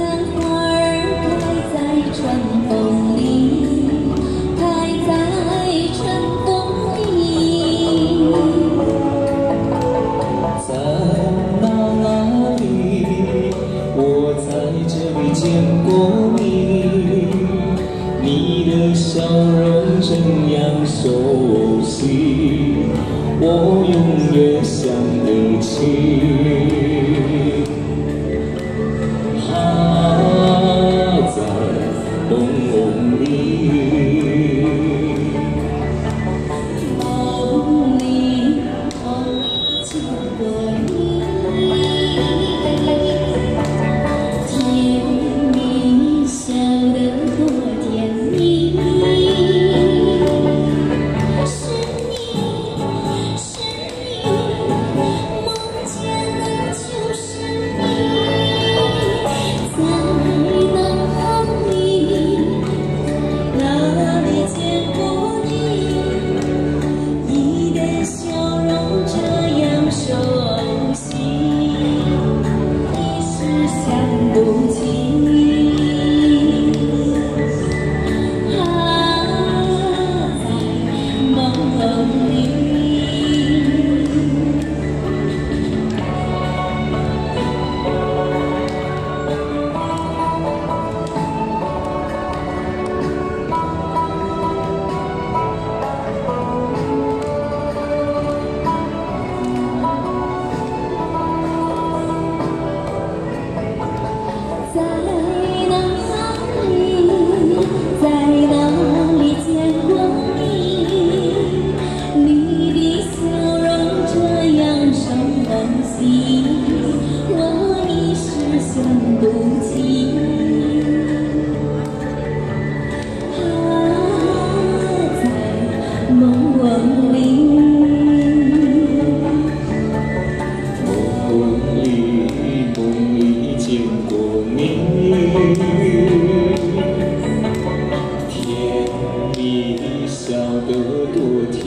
的花儿开在春风里开在春风里在哪里我在这里见过你。你的笑容这样熟梦里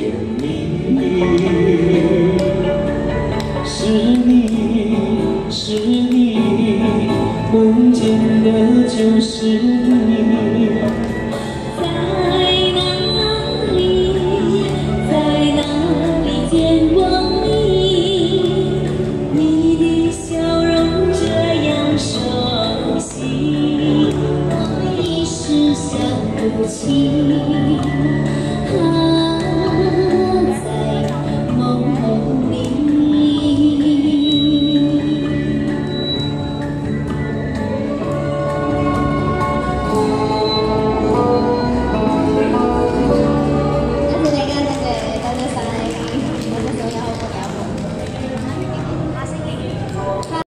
甜蜜是你是你梦见的就是你在哪里？在哪里？见过你你的笑容这样熟悉我一时想不起